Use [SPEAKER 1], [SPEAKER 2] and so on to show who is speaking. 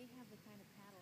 [SPEAKER 1] They have the kind of paddle